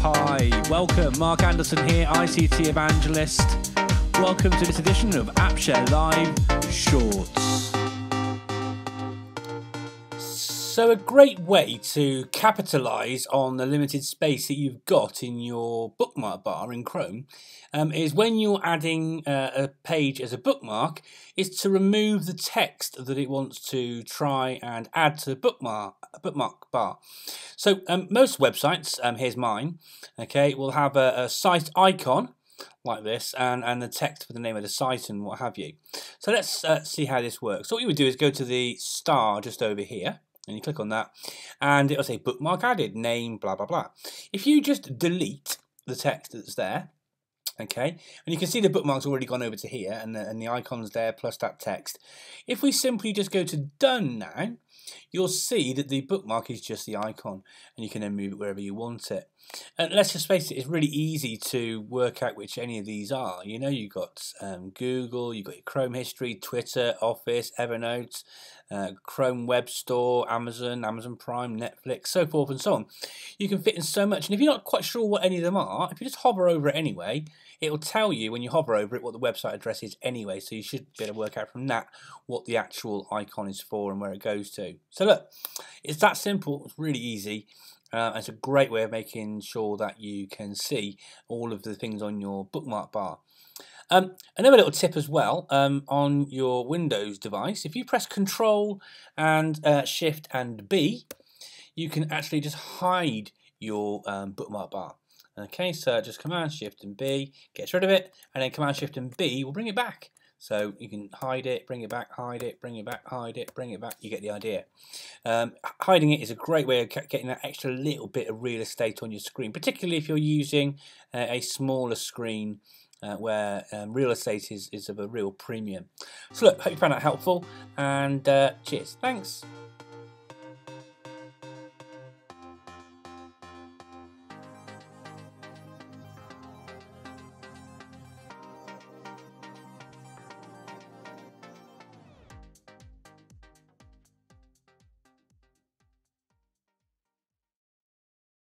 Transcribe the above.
Hi, welcome. Mark Anderson here, ICT evangelist. Welcome to this edition of AppShare Live Shorts. So, a great way to capitalize on the limited space that you've got in your bookmark bar in Chrome um, is when you're adding uh, a page as a bookmark, is to remove the text that it wants to try and add to the bookmark bookmark bar. So, um, most websites, um, here's mine, okay, will have a, a site icon like this and, and the text for the name of the site and what have you. So let's uh, see how this works. So what you would do is go to the star just over here and you click on that and it'll say bookmark added, name, blah, blah, blah. If you just delete the text that's there, okay, and you can see the bookmark's already gone over to here and the, and the icon's there plus that text. If we simply just go to done now, you'll see that the bookmark is just the icon and you can then move it wherever you want it. And let's just face it, it's really easy to work out which any of these are. You know, you've got um, Google, you've got your Chrome history, Twitter, Office, Evernote, uh, Chrome Web Store, Amazon, Amazon Prime, Netflix, so forth and so on. You can fit in so much. And if you're not quite sure what any of them are, if you just hover over it anyway, it will tell you when you hover over it what the website address is anyway. So you should be able to work out from that what the actual icon is for and where it goes to. So look, it's that simple. It's really easy. Uh, it's a great way of making sure that you can see all of the things on your bookmark bar. Um, another little tip as well um, on your Windows device, if you press Control and uh, Shift and B, you can actually just hide your um, bookmark bar. Okay, so just Command Shift and B gets rid of it, and then Command Shift and B will bring it back. So you can hide it, bring it back, hide it, bring it back, hide it, bring it back. You get the idea. Um, hiding it is a great way of getting that extra little bit of real estate on your screen, particularly if you're using uh, a smaller screen uh, where um, real estate is, is of a real premium. So look, hope you found that helpful and uh, cheers. Thanks.